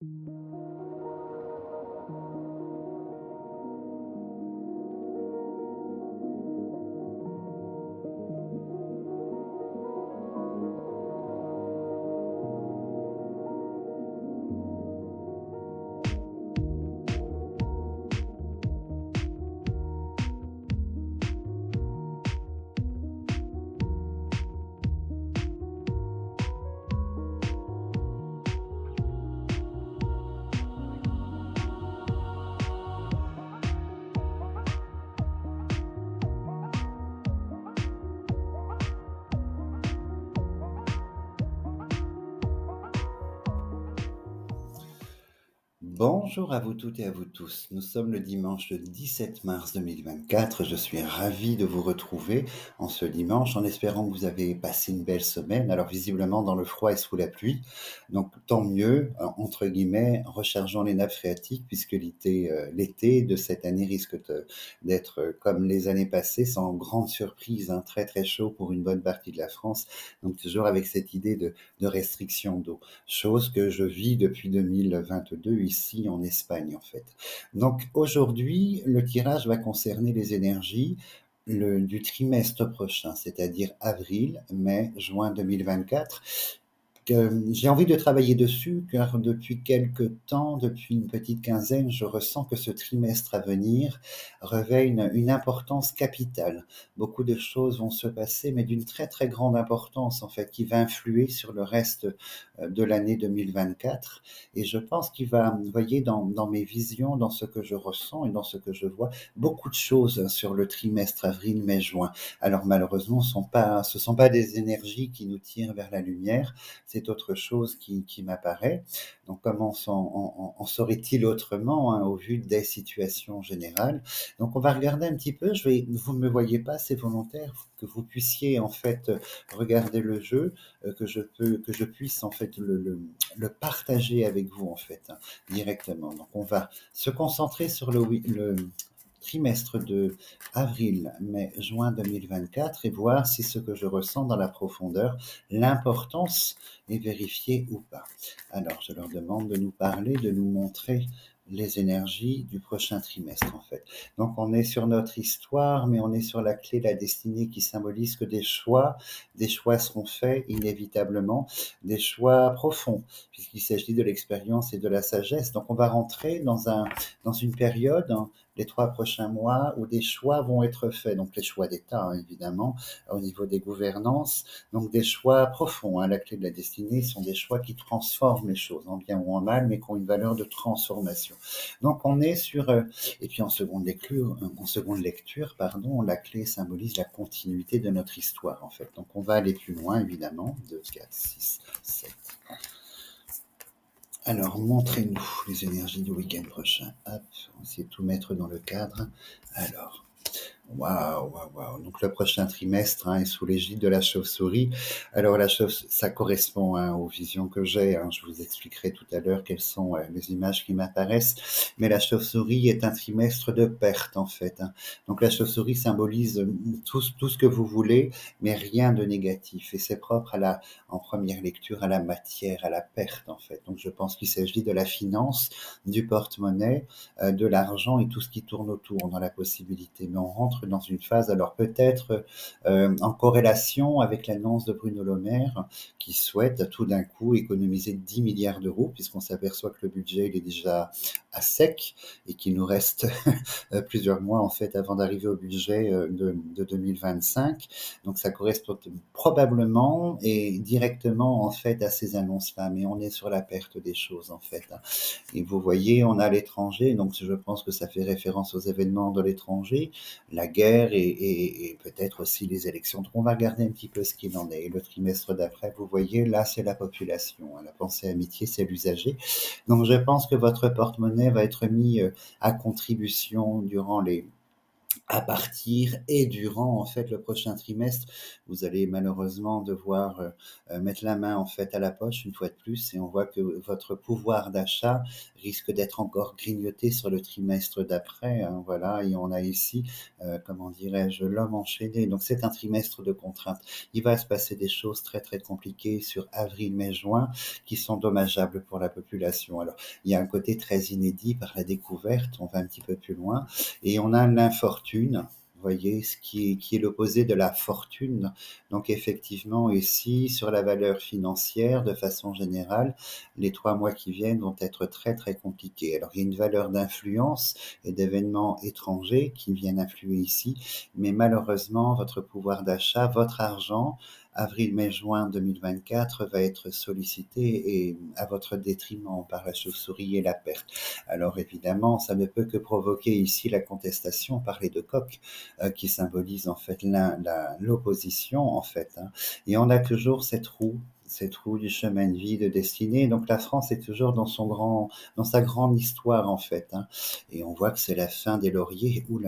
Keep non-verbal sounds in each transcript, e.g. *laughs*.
thank mm -hmm. you Bonjour à vous toutes et à vous tous. Nous sommes le dimanche 17 mars 2024. Je suis ravi de vous retrouver en ce dimanche en espérant que vous avez passé une belle semaine. Alors visiblement dans le froid et sous la pluie. Donc tant mieux, entre guillemets, rechargeons les nappes phréatiques puisque l'été, euh, l'été de cette année risque d'être comme les années passées, sans grande surprise, hein, très très chaud pour une bonne partie de la France. Donc toujours avec cette idée de, de restriction d'eau. Chose que je vis depuis 2022 ici en Espagne en fait. Donc aujourd'hui, le tirage va concerner les énergies du trimestre prochain, c'est-à-dire avril, mai, juin 2024 j'ai envie de travailler dessus car depuis quelque temps, depuis une petite quinzaine, je ressens que ce trimestre à venir revêt une, importance capitale. Beaucoup de choses vont se passer, mais d'une très très grande importance en fait, qui va influer sur le reste euh, de l'année 2024. Et je pense qu'il va, vous voyez, dans, mes visions, dans ce que je ressens et dans ce que je vois, beaucoup de choses sur le trimestre avril, mai, juin. Alors malheureusement, ce ne sont pas, des énergies qui nous tirent vers la lumière autre chose qui, m'apparaît. Donc comment en, serait-il autrement hein, au vu des situations générales? Donc on va regarder un petit peu, je vais, vous ne me voyez pas, c'est volontaire, que vous puissiez en fait regarder le jeu, euh, que je peux, que je puisse en fait le, partager avec vous en fait hein, directement. Donc on va se concentrer sur le trimestre de avril, mai, juin 2024 et voir si ce que je ressens dans la profondeur, l'importance est vérifiée ou pas. Alors, je leur demande de nous parler, de nous montrer les énergies du prochain trimestre en fait. Donc on est sur notre histoire, mais on est sur la clé, la destinée qui symbolise que des choix, des choix seront faits inévitablement, des choix profonds, puisqu'il s'agit de l'expérience et de la sagesse. Donc on va rentrer dans un dans une période les trois prochains mois où des choix vont être faits. Donc les choix d'État, hein, évidemment, au niveau des gouvernances. Donc des choix profonds. Hein. La clé de la destinée sont des choix qui transforment les choses, en bien ou en mal, mais qui ont une valeur de transformation. Donc on est sur... Euh, et puis en seconde lecture, euh, en seconde lecture, pardon, la clé symbolise la continuité de notre histoire, en fait. Donc on va aller plus loin, évidemment. 2, 4, 6, 7. Alors, montrez-nous les énergies du week-end prochain. Hop, on de tout mettre dans le cadre. Alors, Waouh, waouh, waouh. Donc le prochain trimestre hein, est sous l'égide de la chauve-souris. Alors la chauve, ça correspond hein, aux visions que j'ai. Hein. Je vous expliquerai tout à l'heure quelles sont euh, les images qui m'apparaissent. Mais la chauve-souris est un trimestre de perte en fait. Hein. Donc la chauve-souris symbolise euh, tout, ce que vous voulez, mais rien de négatif. Et c'est propre à la, en première lecture, à la matière, à la perte en fait. Donc je pense qu'il s'agit de la finance, du porte-monnaie, euh, de l'argent et tout ce qui tourne autour dans la possibilité. Mais on rentre dans une phase, alors peut-être euh, en corrélation avec l'annonce de Bruno Le Maire, qui souhaite tout d'un coup économiser 10 milliards d'euros, puisqu'on s'aperçoit que le budget il est déjà à sec et qu'il nous reste plusieurs mois en fait avant d'arriver au budget euh, de, de 2025. Donc ça correspond probablement et directement en fait à ces annonces-là, mais on est sur la perte des choses en fait. Et vous voyez, on a l'étranger, donc je pense que ça fait référence aux événements de l'étranger, la guerre et, peut-être aussi les élections. Donc on va regarder un petit peu ce qu'il en est. Et le trimestre d'après, vous voyez, là c'est la population. Hein. La pensée amitié, c'est l'usager. Donc je pense que votre porte-monnaie va être mis euh, à contribution durant les à partir et durant en fait le prochain trimestre, vous allez malheureusement devoir euh, euh, mettre la main en fait à la poche une fois de plus et on voit que votre pouvoir d'achat risque d'être encore grignoté sur le trimestre d'après. Hein, voilà, et on a ici, euh, comment dirais-je, l'homme enchaîné. Donc c'est un trimestre de contraintes. Il va se passer des choses très très compliquées sur avril, mai, juin qui sont dommageables pour la population. Alors il y a un côté très inédit par la découverte. On va un petit peu plus loin et on a l'infortune vous voyez, ce qui est, qui est l'opposé de la fortune. Donc effectivement, ici, sur la valeur financière, de façon générale, les trois mois qui viennent vont être très très compliqués. Alors il y a une valeur d'influence et d'événements étrangers qui viennent influer ici, mais malheureusement, votre pouvoir d'achat, votre argent, avril, mai, juin 2024 va être sollicité et à votre détriment par la chauve-souris et la perte. Alors évidemment, ça ne peut que provoquer ici la contestation par les deux coqs euh, qui symbolisent en fait l'opposition en fait. Hein. Et on a toujours cette roue cette roue du chemin de vie, de destinée. Donc la France est toujours dans son grand, dans sa grande histoire en fait. Hein. Et on voit que c'est la fin des lauriers. Ouh.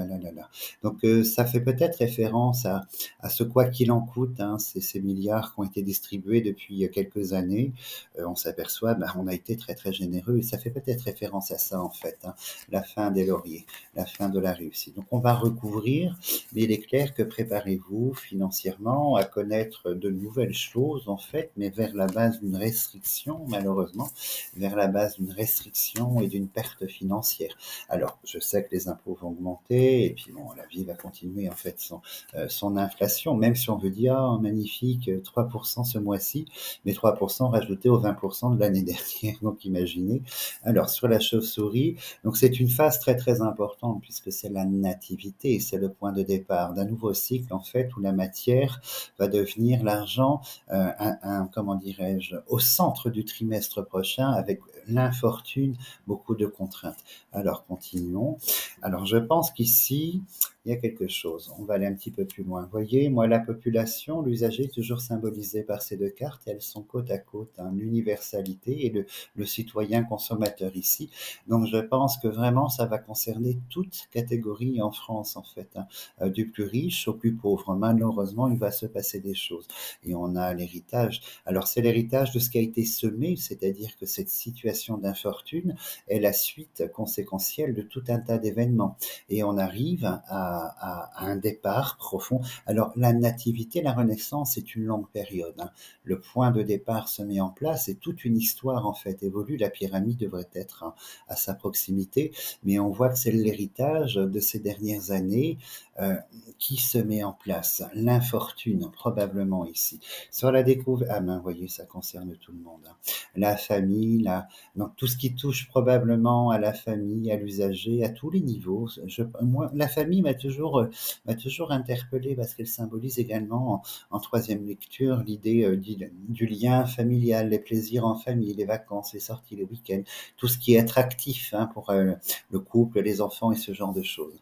Donc euh, ça fait peut-être référence à, à ce quoi qu'il en coûte. Hein, c'est ces milliards qui ont été distribués depuis quelques années. Euh, on s'aperçoit, ben, on a été très très généreux et ça fait peut-être référence à ça en fait. Hein. La fin des lauriers, la fin de la réussite. Donc on va recouvrir, mais il est clair que préparez-vous financièrement à connaître de nouvelles choses en fait, mais vers la base d'une restriction, malheureusement, vers la base d'une restriction et d'une perte financière. Alors, je sais que les impôts vont augmenter, et puis bon, la vie va continuer en fait son, euh, inflation, même si on veut dire, oh, magnifique, 3% ce mois-ci, mais 3% rajouté aux 20% de l'année *laughs* dernière, donc imaginez. Alors, sur la chauve-souris, donc c'est une phase très très importante, puisque c'est la nativité, c'est le point de départ d'un nouveau cycle, en fait, où la matière va devenir l'argent, euh, un, un, comment dirais-je, au centre du trimestre prochain avec l'infortune, beaucoup de contraintes. Alors continuons. Alors je pense qu'ici, il y a quelque chose. On va aller un petit peu plus loin. Vous voyez, moi, la population, l'usager est toujours symbolisé par ces deux cartes. elles sont côte à côte, hein, l'universalité et le, citoyen consommateur ici. Donc je pense que vraiment, ça va concerner toute catégorie en France, en fait, hein. euh, du plus riche au plus pauvre. Malheureusement, il va se passer des choses. Et on a l'héritage. Alors c'est l'héritage de ce qui a été semé, c'est-à-dire que cette situation d'infortune est la suite conséquentielle de tout un tas d'événements. Et on arrive à, un départ profond. Alors la nativité, la renaissance est une longue période. Hein. Le point de départ se met en place et toute une histoire en fait évolue. La pyramide devrait être hein, à sa proximité, mais on voit que c'est l'héritage de ces dernières années euh, qui se met en place. L'infortune probablement ici. Sur la découverte, ah ben vous voyez, ça concerne tout le monde. Hein. La famille, la... donc tout ce qui touche probablement à la famille, à l'usager, à tous les niveaux. La famille m'a toujours, euh, m'a toujours interpellé parce qu'elle symbolise également en, troisième lecture l'idée euh, du, lien familial, les plaisirs en famille, les vacances, les sorties, les week-ends, tout ce qui est attractif hein, pour euh, le couple, les enfants et ce genre de choses.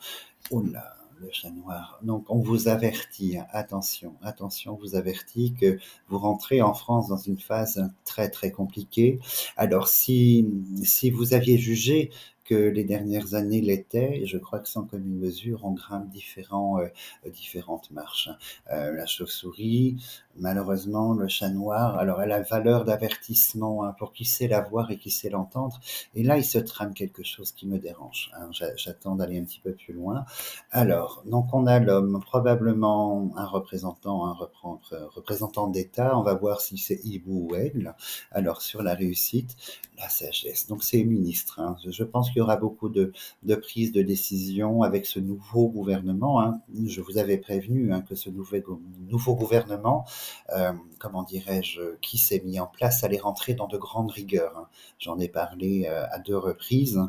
Oh là le chat noir. Donc on vous avertit, attention, attention, vous avertit que vous rentrez en France dans une phase très très compliquée. Alors si, si vous aviez jugé que les dernières années l'étaient, et je crois que sans commune mesure, on grimpe différents, euh, différentes marches. Euh, la chauve-souris, malheureusement, le chat noir, alors elle a valeur d'avertissement hein, pour qui sait la voir et qui sait l'entendre. Et là, il se trame quelque chose qui me dérange. Hein. J'attends d'aller un petit peu plus loin. Alors, donc on a l'homme, probablement un représentant, un représentant d'État. On va voir si c'est hibou ou elle. Alors, sur la réussite, la sagesse. Donc, c'est ministre. Hein. Je pense qu'il y aura beaucoup de, prises de décision avec ce nouveau gouvernement. Hein. Je vous avais prévenu hein, que ce nouveau, gouvernement euh, comment dirais-je, qui s'est mis en place allait rentrer dans de grandes rigueurs. Hein. J'en ai parlé euh, à deux reprises.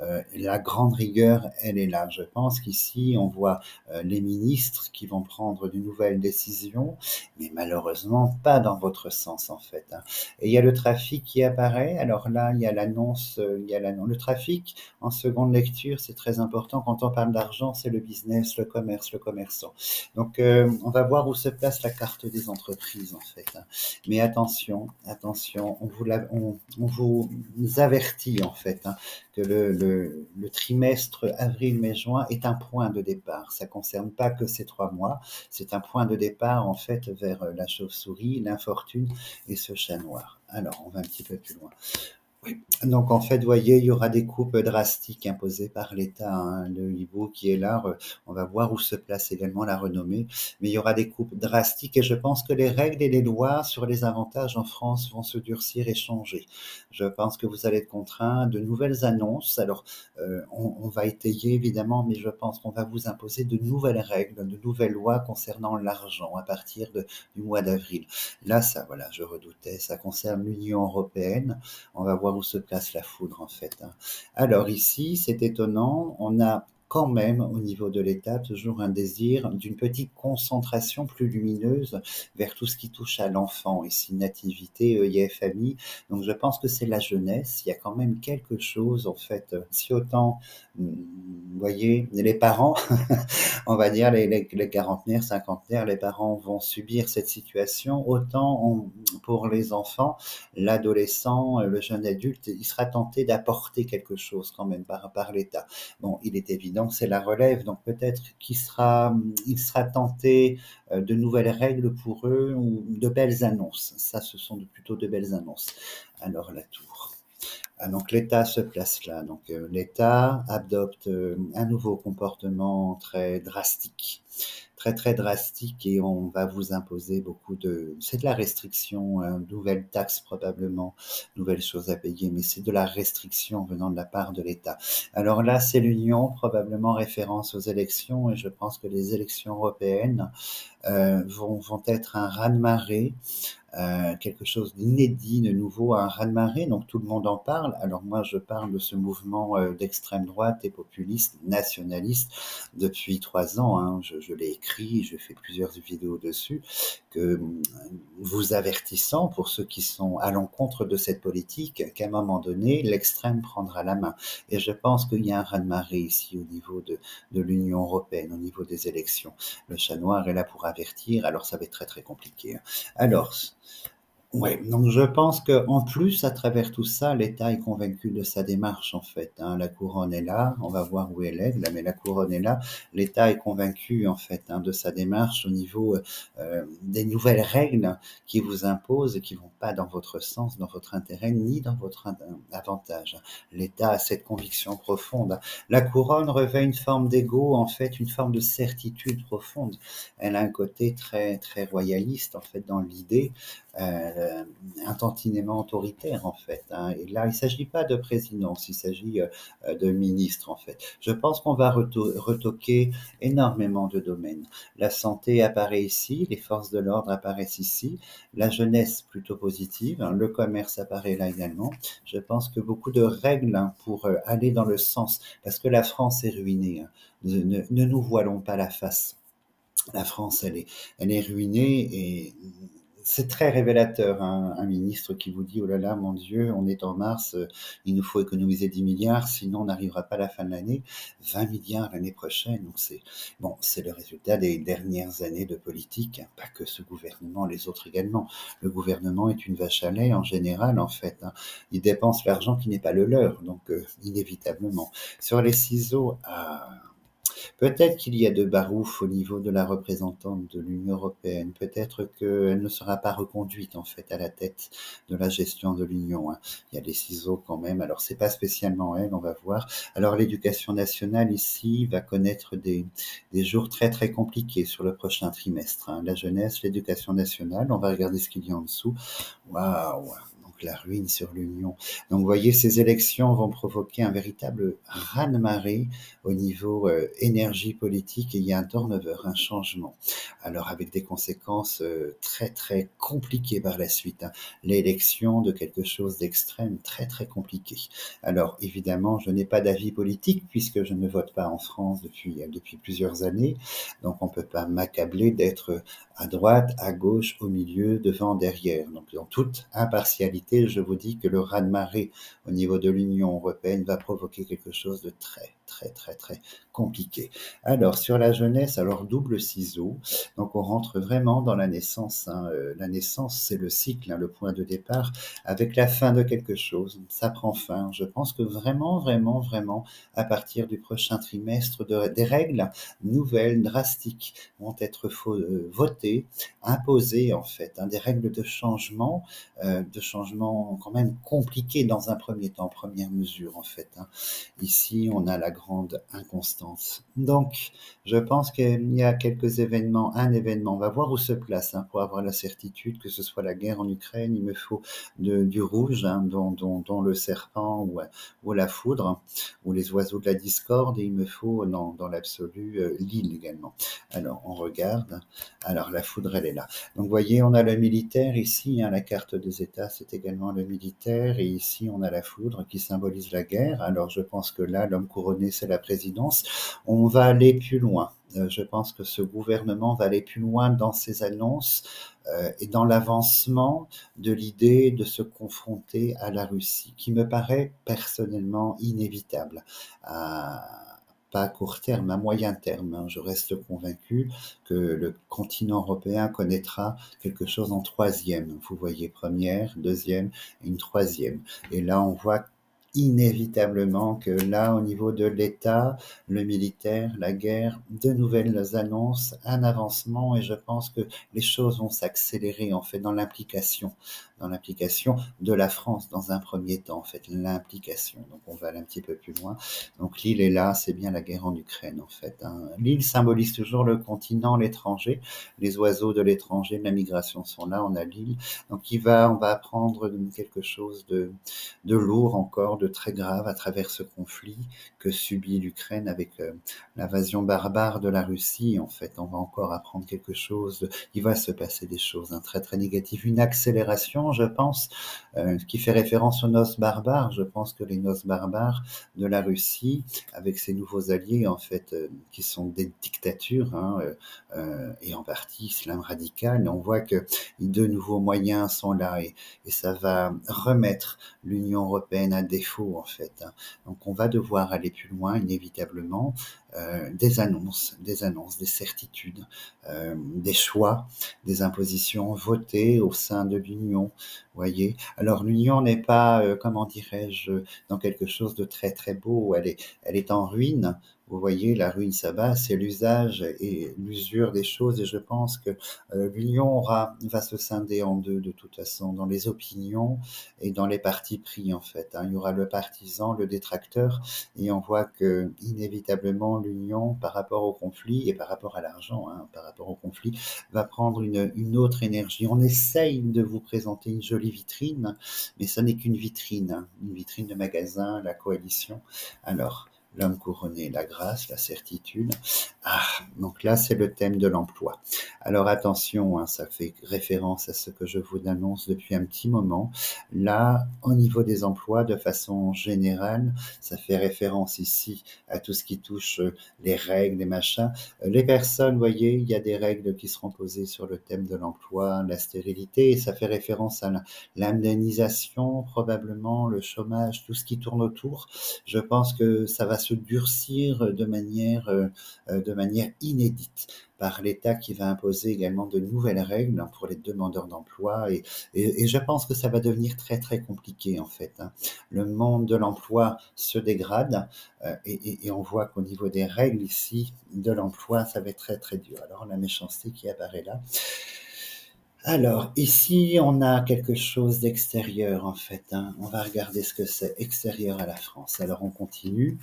Euh, la grande rigueur, elle est là. Je pense qu'ici, on voit les ministres qui vont prendre de nouvelles décisions, mais malheureusement pas dans votre sens en fait. Et il y a le trafic qui apparaît. Alors là, il y a l'annonce, il y a. Le trafic, En seconde lecture, c'est très important. Quand on parle d'argent, c'est le business, le commerce, le commerçant. Donc, euh, on va voir où se place la carte des entreprises, en fait. Hein. Mais attention, attention, on vous, on, on vous avertit, en fait, hein, que le, trimestre avril, mai, juin est un point de départ. Ça concerne pas que ces trois mois. C'est un point de départ, en fait, vers la chauve-souris, l'infortune et ce chat noir. Alors, on va un petit peu plus loin. Donc en fait, voyez, il y aura des coupes drastiques imposées par l'État. Hein. Le hibou qui est là, on va voir où se place également la renommée, mais il y aura des coupes drastiques et je pense que les règles et les lois sur les avantages en France vont se durcir et changer. Je pense que vous allez être contraint de nouvelles annonces. Alors, euh, on, va étayer évidemment, mais je pense qu'on va vous imposer de nouvelles règles, de nouvelles lois concernant l'argent à partir du mois d'avril. Là, ça, voilà, je redoutais, ça concerne l'Union européenne. On va voir où se place la foudre en fait. Hein. Alors ici, c'est étonnant, on a quand même au niveau de l'État toujours un désir d'une petite concentration plus lumineuse vers tout ce qui touche à l'enfant, ici nativité, EIFMI. Donc je pense que c'est la jeunesse, il y a quand même quelque chose en fait, si autant, vous voyez, les parents, *laughs* on va dire les, les, les, quarantenaires, cinquantenaires, les parents vont subir cette situation, autant pour les enfants, l'adolescent, le jeune adulte, il sera tenté d'apporter quelque chose quand même par l'État. Bon, il est évident c'est la relève. Donc peut-être qu'il sera, il sera tenté euh, de nouvelles règles pour eux ou de belles annonces. Ça, ce sont plutôt de belles annonces. Alors la tour. Ah, donc l'État se place là. Donc euh, l'État adopte euh, un nouveau comportement très drastique très très drastique et on va vous imposer beaucoup de... C'est de la restriction, hein, nouvelles taxes probablement, nouvelles choses à payer, mais c'est de la restriction venant de la part de l'État. Alors là, c'est l'Union, probablement référence aux élections, et je pense que les élections européennes euh, vont, vont être un raz-de-marée euh, quelque chose d'inédit, de nouveau, un raz-de-marée, donc tout le monde en parle. Alors moi, je parle de ce mouvement euh, d'extrême droite et populiste, nationaliste, depuis trois ans. Hein. Je, je l'ai écrit, j'ai fait plusieurs vidéos dessus, que euh, vous avertissant pour ceux qui sont à l'encontre de cette politique qu'à un moment donné, l'extrême prendra la main. Et je pense qu'il y a un raz-de-marée ici au niveau de, de l'Union européenne, au niveau des élections. Le chat noir est là pour alors ça va être très très compliqué. Hein. Alors, oui, donc je pense que en plus, à travers tout ça, l'État est convaincu de sa démarche en fait. Hein. La couronne est là, on va voir où elle est, là, mais la couronne est là. L'État est convaincu en fait hein, de sa démarche au niveau euh, des nouvelles règles qui vous imposent et qui vont pas dans votre sens, dans votre intérêt, ni dans votre avantage. L'État a cette conviction profonde. La couronne revêt une forme d'ego, en fait, une forme de certitude profonde. Elle a un côté très très royaliste en fait dans l'idée euh, autoritaire en fait. Hein. Là, il ne s'agit pas de présidence, il s'agit euh, de ministre en fait. Je pense qu'on va retoquer énormément de domaines. La santé apparaît ici, les forces de l'ordre apparaissent ici, la jeunesse plutôt positive, hein, le commerce apparaît là également. Je pense que beaucoup de règles hein, pour euh, aller dans le sens, parce que la France est ruinée. Ne, ne nous voilons pas la face. La France, elle est, elle est ruinée et c'est très révélateur, hein, un ministre qui vous dit, oh là là, mon Dieu, on est en mars, euh, il nous faut économiser 10 milliards, sinon on n'arrivera pas à la fin de l'année, 20 milliards l'année prochaine. Donc c'est, bon, c'est le résultat des dernières années de politique, hein, pas que ce gouvernement, les autres également. Le gouvernement est une vache à lait en général, en fait. Hein. Il dépense l'argent qui n'est pas le leur, donc euh, inévitablement. Sur les ciseaux, à Peut-être qu'il y a de barouf au niveau de la représentante de l'Union européenne. Peut-être qu'elle ne sera pas reconduite en fait à la tête de la gestion de l'Union. Hein. Il y a des ciseaux quand même. Alors c'est pas spécialement elle, on va voir. Alors l'éducation nationale ici va connaître des, des jours très très compliqués sur le prochain trimestre. Hein. La jeunesse, l'éducation nationale. On va regarder ce qu'il y a en dessous. Waouh la ruine sur l'Union. Donc vous voyez, ces élections vont provoquer un véritable raz-de-marée au niveau euh, énergie politique et il y a un turnover, un changement. Alors avec des conséquences euh, très très compliquées par la suite. Hein. L'élection de quelque chose d'extrême, très très compliqué. Alors évidemment, je n'ai pas d'avis politique puisque je ne vote pas en France depuis, depuis plusieurs années. Donc on peut pas m'accabler d'être à droite, à gauche, au milieu, devant, derrière. Donc dans toute impartialité je vous dis que le raz-de-marée au niveau de l'Union européenne va provoquer quelque chose de très, très, très, très compliqué. Alors, sur la jeunesse, alors double ciseau. Donc, on rentre vraiment dans la naissance. Hein. Euh, la naissance, c'est le cycle, hein, le point de départ, avec la fin de quelque chose. Ça prend fin. Je pense que vraiment, vraiment, vraiment, à partir du prochain trimestre, des règles nouvelles, drastiques, vont être euh, votées, imposées, en fait. Hein, des règles de changement, euh, de changement quand même compliqué dans un premier temps, première mesure, en fait. Ici, on a la grande inconstance. Donc, je pense qu'il y a quelques événements, un événement, on va voir où se place hein, pour avoir la certitude que ce soit la guerre en Ukraine, il me faut du rouge, hein, dont, le serpent ou, la foudre, ou les oiseaux de la discorde, et il me faut dans, l'absolu euh, l'île également. Alors, on regarde, alors la foudre, elle est là. Donc, vous voyez, on a le militaire ici, hein, la carte des États, c'est également le militaire, et ici, on a la foudre qui symbolise la guerre. Alors, je pense que là, l'homme couronné, c'est la présidence. On va aller plus loin. Euh, je pense que ce gouvernement va aller plus loin dans ses annonces euh, et dans l'avancement de l'idée de se confronter à la Russie, qui me paraît personnellement inévitable. pas à court terme, à moyen terme. Hein. Je reste convaincu que le continent européen connaîtra quelque chose en troisième. Vous voyez, première, deuxième et une troisième. Et là, on voit inévitablement que là, au niveau de l'État, le militaire, la guerre, de nouvelles annonces, un avancement, et je pense que les choses vont s'accélérer en fait dans l'implication dans l'implication de la France dans un premier temps, en fait, l'implication. Donc on va aller un petit peu plus loin. Donc l'île est là, c'est bien la guerre en Ukraine, en fait. Hein. L'île symbolise toujours le continent, l'étranger. Les oiseaux de l'étranger, la migration sont là, on a l'île. Donc il va, on va apprendre quelque chose de, de lourd encore, de très grave à travers ce conflit que subit l'Ukraine avec euh, l'invasion barbare de la Russie. En fait, on va encore apprendre quelque chose. il va se passer des choses hein, très très négatives, une accélération je pense, euh, qui fait référence aux noces barbares. Je pense que les noces barbares de la Russie, avec ses nouveaux alliés, en fait, euh, qui sont des dictatures, hein, euh, et en partie islam radical, on voit que de nouveaux moyens sont là et, ça va remettre l'Union européenne à défaut, en fait. Hein. Donc on va devoir aller plus loin, inévitablement. Des annonces, des annonces, des certitudes, des choix, des impositions votées au sein de l'Union, voyez. Alors l'Union n'est pas, euh, comment dirais-je, dans quelque chose de très très beau. Elle est, elle est en ruine. Vous voyez, la ruine s'abat, c'est l'usage et l'usure des choses. Et je pense que euh, l'Union aura, va se scinder en deux de toute façon, dans les opinions et dans les partis pris en fait. Hein. Il y aura le partisan, le détracteur, et on voit que inévitablement l'Union, par rapport au conflit et par rapport à l'argent, hein, par rapport au conflit, va prendre une, une autre énergie. On essaye de vous présenter une jolie vitrine, mais ce n'est qu'une vitrine, une vitrine de magasin, la coalition. Alors, l'homme couronné, la grâce, la certitude. Ah, donc là, c'est le thème de l'emploi. Alors attention, hein, ça fait référence à ce que je vous annonce depuis un petit moment. Là, au niveau des emplois, de façon générale, ça fait référence ici à tout ce qui touche euh, les règles, les machins. Euh, les personnes, voyez, il y a des règles qui seront posées sur le thème de l'emploi, la stérilité, et ça fait référence à l'indemnisation, probablement le chômage, tout ce qui tourne autour. Je pense que ça va se durcir de manière, euh, de manière inédite par l'État qui va imposer également de nouvelles règles pour les demandeurs d'emploi et, et, je pense que ça va devenir très très compliqué en fait. Hein. Le monde de l'emploi se dégrade euh, et, et, on voit qu'au niveau des règles ici de l'emploi ça va être très très dur. Alors la méchanceté qui apparaît là. Alors, ici, on a quelque chose d'extérieur, en fait. Hein. On va regarder ce que c'est extérieur à la France. Alors, on continue.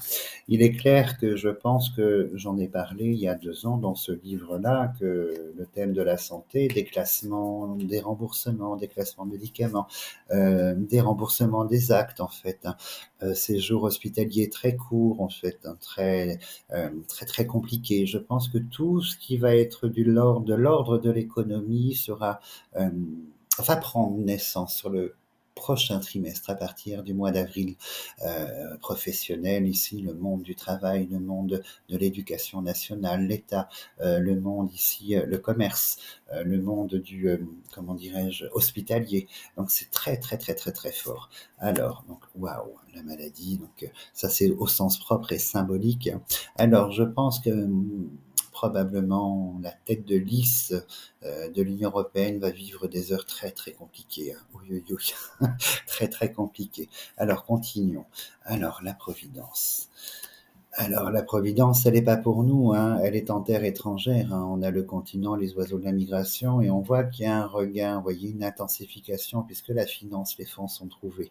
Il est clair que je pense que j'en ai parlé il y a deux ans dans ce livre-là, que le thème de la santé, des classements, des remboursements, des classements médicaments, euh, des remboursements des actes, en fait, hein. euh, séjour hospitalier très court, en fait, hein, très, euh, très, très compliqué. Je pense que tout ce qui va être du de l'ordre de l'économie sera va prendre naissance sur le prochain trimestre, à partir du mois d'avril euh, professionnel, ici le monde du travail, le monde de l'éducation nationale, l'État, euh, le monde ici, euh, le commerce, euh, le monde du, euh, comment dirais-je, hospitalier. Donc c'est très très très très très fort. Alors, donc waouh, la maladie, donc ça c'est au sens propre et symbolique. Alors je pense que probablement la tête de lisse euh, de l'Union européenne va vivre des heures très très compliquées. Hein. *laughs* Très très compliquées. Alors continuons. Alors la Providence. Alors la Providence, elle n'est pas pour nous, hein. elle est en terre étrangère. Hein. On a le continent, les oiseaux de la migration, et on voit qu'il y a un regain, vous voyez, une intensification, puisque la finance, les fonds sont trouvés.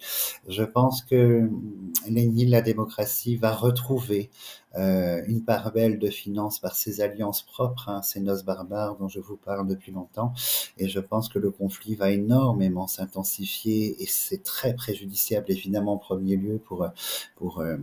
Je pense que l'ennemi de la démocratie va retrouver euh, une part belle de finances par ses alliances propres, hein, ces noces barbares dont je vous parle depuis longtemps. Et je pense que le conflit va énormément s'intensifier et c'est très préjudiciable évidemment en premier lieu pour, pour euh,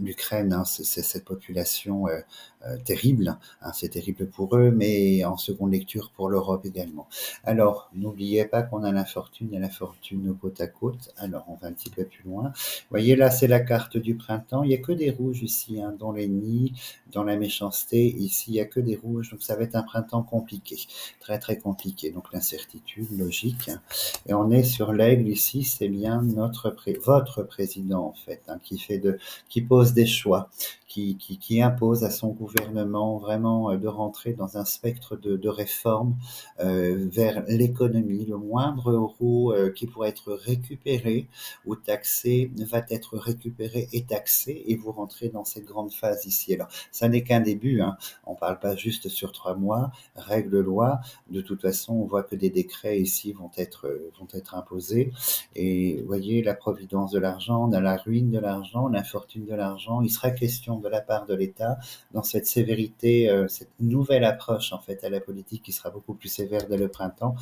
l'Ukraine, hein, c'est cette population euh, euh, terrible. Hein, c'est terrible pour eux, mais en seconde lecture pour l'Europe également. Alors, n'oubliez pas qu'on a l'infortune et la fortune côte à côte. Alors, on va un petit peu plus loin. Voyez, là, c'est la carte du printemps. Il n'y a que des rouges ici, hein, dans l'ennemi, dans la méchanceté. Ici, il n'y a que des rouges. Donc, ça va être un printemps compliqué. Très, très compliqué. Donc, l'incertitude, logique. Hein. Et on est sur l'aigle ici. C'est bien notre, votre président, en fait, qui fait de, qui pose des choix, qui, qui, qui impose à son gouvernement vraiment euh, de rentrer dans un spectre de, de réforme euh, vers l'économie. Le moindre euro euh, qui pourrait être récupéré ou taxé va être récupéré et taxé et vous rentrez dans cette grande phase ici. Alors, ça n'est qu'un début. Hein. On ne parle pas juste sur trois mois, règle loi. De toute façon, on voit que des décrets ici vont être, euh, vont être imposés. Et vous voyez, la providence de l'argent, la ruine de l'argent, l'infortune de l'argent. Il sera question de la part de l'État dans cette sévérité, euh, cette nouvelle approche en fait à la politique qui sera beaucoup plus sévère dès le printemps,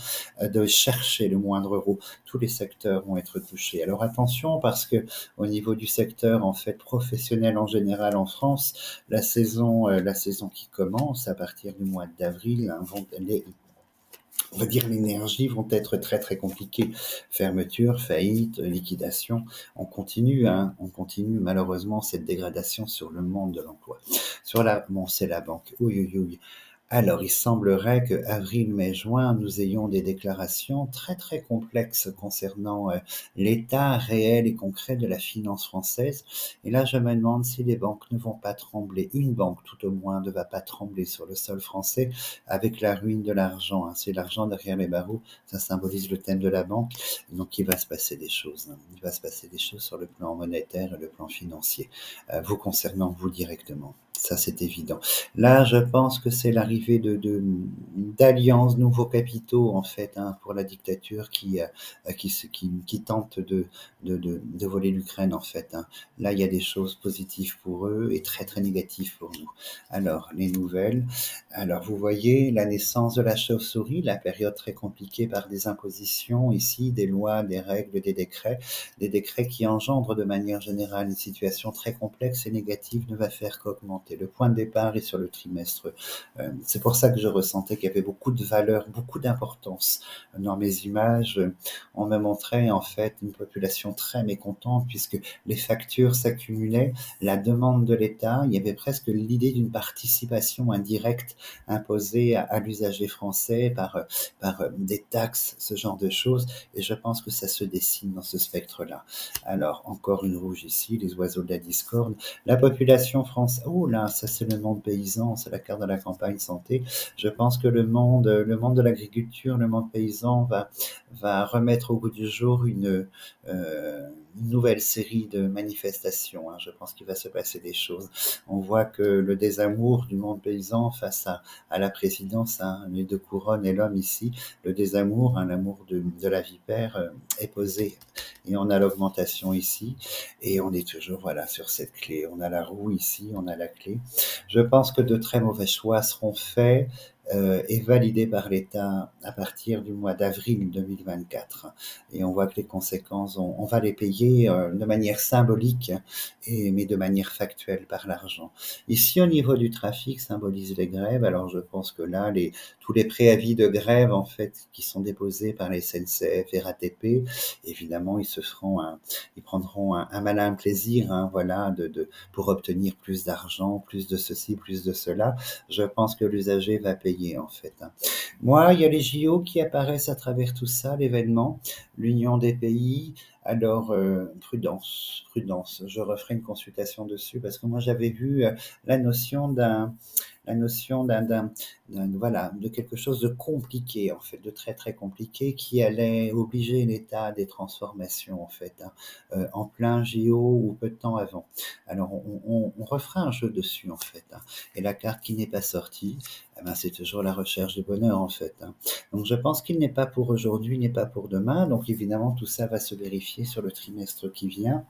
euh, de chercher le moindre euro. Tous les secteurs vont être touchés. Alors attention parce que au niveau du secteur en fait professionnel en général en France, la saison, euh, la saison qui commence à partir du mois d'avril, hein, on va dire l'énergie vont être très très compliquées. Fermeture, faillite, liquidation, on continue, hein, on continue malheureusement cette dégradation sur le monde de l'emploi. Sur la, bon, c'est la banque. Oui, oui, oui. Alors, il semblerait que avril, mai, juin, nous ayons des déclarations très très complexes concernant euh, l'état réel et concret de la finance française. Et là, je me demande si les banques ne vont pas trembler. Une banque, tout au moins, ne va pas trembler sur le sol français avec la ruine de l'argent. Hein. C'est l'argent derrière les barreaux. Ça symbolise le thème de la banque. Donc, il va se passer des choses. Hein. Il va se passer des choses sur le plan monétaire et le plan financier, euh, vous concernant vous directement. Ça, c'est évident. Là, je pense que c'est l'arrivée de, d'alliances, nouveaux capitaux, en fait, hein, pour la dictature qui, euh, qui, qui, qui tente de, de, de, de voler l'Ukraine, en fait. Hein. Là, il y a des choses positives pour eux et très, très négatives pour nous. Alors, les nouvelles. Alors, vous voyez la naissance de la chauve-souris, la période très compliquée par des impositions ici, des lois, des règles, des décrets, des décrets qui engendrent de manière générale une situation très complexe et négative ne va faire qu'augmenter le point de départ est sur le trimestre. Euh, c'est pour ça que je ressentais qu'il y avait beaucoup de valeur, beaucoup d'importance dans mes images. On me montrait en fait une population très mécontente puisque les factures s'accumulaient, la demande de l'État, il y avait presque l'idée d'une participation indirecte imposée à, l'usager français par, par des taxes, ce genre de choses. Et je pense que ça se dessine dans ce spectre-là. Alors, encore une rouge ici, les oiseaux de la discorde. La population française, oh ça c'est le monde paysan, c'est la carte de la campagne santé. Je pense que le monde, le monde de l'agriculture, le monde paysan va, va remettre au goût du jour une, euh, nouvelle série de manifestations. Hein. Je pense qu'il va se passer des choses. On voit que le désamour du monde paysan face à, à la présidence, hein, les deux couronnes et l'homme ici, le désamour, hein, l'amour de, de, la vipère euh, est posé. Et on a l'augmentation ici, et on est toujours voilà sur cette clé. On a la roue ici, on a la clé. Je pense que de très mauvais choix seront faits euh, est validé par l'État à partir du mois d'avril 2024. Et on voit que les conséquences, on, va les payer euh, de manière symbolique, et, mais de manière factuelle par l'argent. Ici, au niveau du trafic, symbolise les grèves. Alors, je pense que là, les, tous les préavis de grève, en fait, qui sont déposés par les SNCF et RATP, évidemment, ils se feront un, ils prendront un, malin plaisir, hein, voilà, de, de, pour obtenir plus d'argent, plus de ceci, plus de cela. Je pense que l'usager va payer, en fait. Hein. Moi, il y a les JO qui apparaissent à travers tout ça, l'événement, l'union des pays. Alors, euh, prudence, prudence. Je referai une consultation dessus parce que moi, j'avais vu euh, la notion d'un la notion d'un, voilà, de quelque chose de compliqué, en fait, de très très compliqué, qui allait obliger l'État des transformations, en fait, hein, euh, en plein JO ou peu de temps avant. Alors, on, refera un jeu dessus, en fait. Hein. Et la carte qui n'est pas sortie, eh ben, c'est toujours la recherche du bonheur, en fait. Hein. Donc, je pense qu'il n'est pas pour aujourd'hui, n'est pas pour demain. Donc, évidemment, tout ça va se vérifier sur le trimestre qui vient.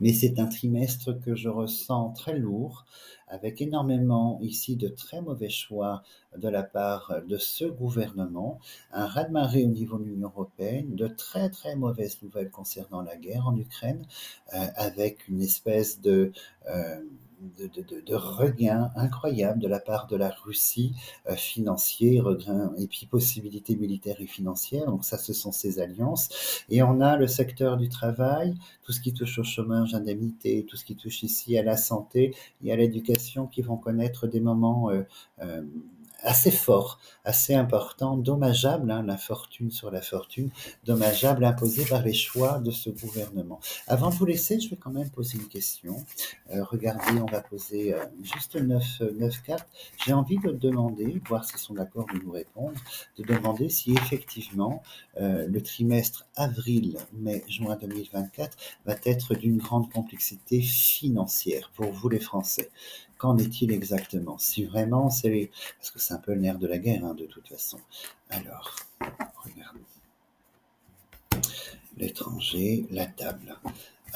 Mais c'est un trimestre que je ressens très lourd, avec énormément ici de très mauvais choix de la part de ce gouvernement, un raz-de-marée au niveau de l'Union européenne, de très très mauvaises nouvelles concernant la guerre en Ukraine, euh, avec une espèce de... Euh, de, de, de, regain incroyable de la part de la Russie euh, financier, regain et puis possibilités militaires et financières. Donc ça, ce sont ces alliances. Et on a le secteur du travail, tout ce qui touche au chômage, indemnité, tout ce qui touche ici à la santé et à l'éducation qui vont connaître des moments euh, euh, assez fort, assez important, dommageable, hein, la fortune sur la fortune, dommageable imposé par les choix de ce gouvernement. Avant de vous laisser, je vais quand même poser une question. Euh, regardez, on va poser euh, juste neuf, neuf cartes. J'ai envie de demander, voir s'ils sont d'accord de nous répondre, de demander si effectivement euh, le trimestre avril, mai, juin 2024 va être d'une grande complexité financière pour vous les Français. Qu'en est-il exactement? Si vraiment c'est... Parce que c'est un peu le nerf de la guerre, hein, de toute façon. Alors, regardons. L'étranger, la table.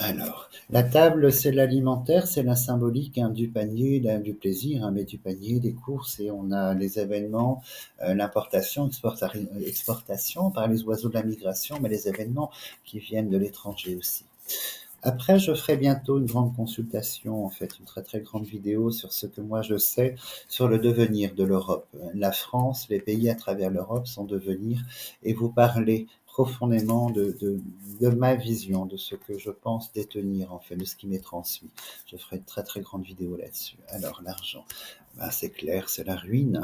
Alors, la table, c'est l'alimentaire, c'est la symbolique hein, du panier, du plaisir, hein, mais du panier, des courses, et on a les événements, euh, l'importation, exportation par les oiseaux de la migration, mais les événements qui viennent de l'étranger aussi. Après, je ferai bientôt une grande consultation, en fait, une très très grande vidéo sur ce que moi je sais sur le devenir de l'Europe. La France, les pays à travers l'Europe sont devenir et vous parler profondément de, de, de, ma vision, de ce que je pense détenir, en fait, de ce qui m'est transmis. Je ferai une très très grande vidéo là-dessus. Alors, l'argent. Ben, c'est clair, c'est la ruine.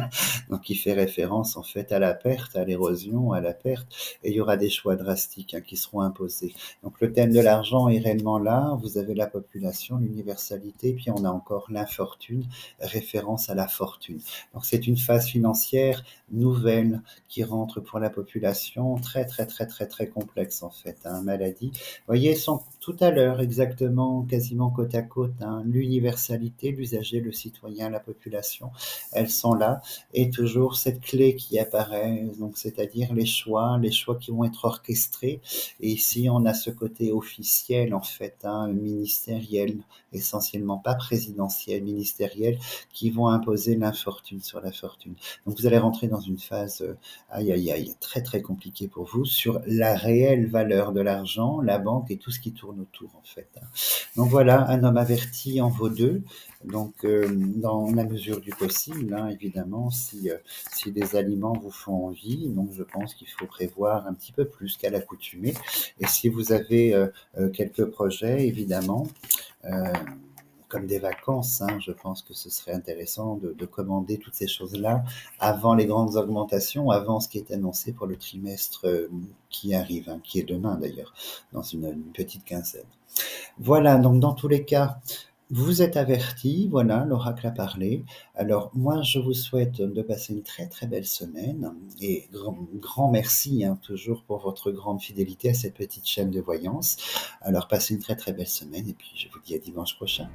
*laughs* Donc, il fait référence en fait à la perte, à l'érosion, à la perte, et il y aura des choix drastiques hein, qui seront imposés. Donc, le thème de l'argent est réellement là. Vous avez la population, l'universalité, puis on a encore l'infortune, référence à la fortune. Donc, c'est une phase financière nouvelle qui rentre pour la population, très très très très très complexe en fait, hein, maladie. Voyez, sont tout à l'heure exactement, quasiment côte à côte, hein, l'universalité, l'usager, le citoyen, la population, elles sont là, et toujours cette clé qui apparaît, donc c'est-à-dire les choix, les choix qui vont être orchestrés, et ici on a ce côté officiel en fait, hein, ministériel, essentiellement pas présidentiel, ministériel, qui vont imposer l'infortune sur la fortune. Donc vous allez rentrer dans une phase, euh, aïe aïe aïe, très très compliquée pour vous, sur la réelle valeur de l'argent, la banque et tout ce qui tourne autour en fait. Hein. Donc voilà, un homme averti en vaut deux. Donc, euh, dans la mesure du possible, hein, évidemment, si, euh, si des aliments vous font envie, donc je pense qu'il faut prévoir un petit peu plus qu'à l'accoutumée. Et si vous avez euh, quelques projets, évidemment, des vacances, hein, je pense que ce serait intéressant de, commander toutes ces choses-là avant les grandes augmentations, avant ce qui est annoncé pour le trimestre qui arrive, hein, qui est demain d'ailleurs, dans une, petite quinzaine. Voilà, donc dans tous les cas, vous êtes avertis, voilà, l'oracle a parlé. Alors moi, je vous souhaite de passer une très très belle semaine et grand, grand merci hein, toujours pour votre grande fidélité à cette petite chaîne de voyance. Alors passez une très très belle semaine et puis je vous dis à dimanche prochain.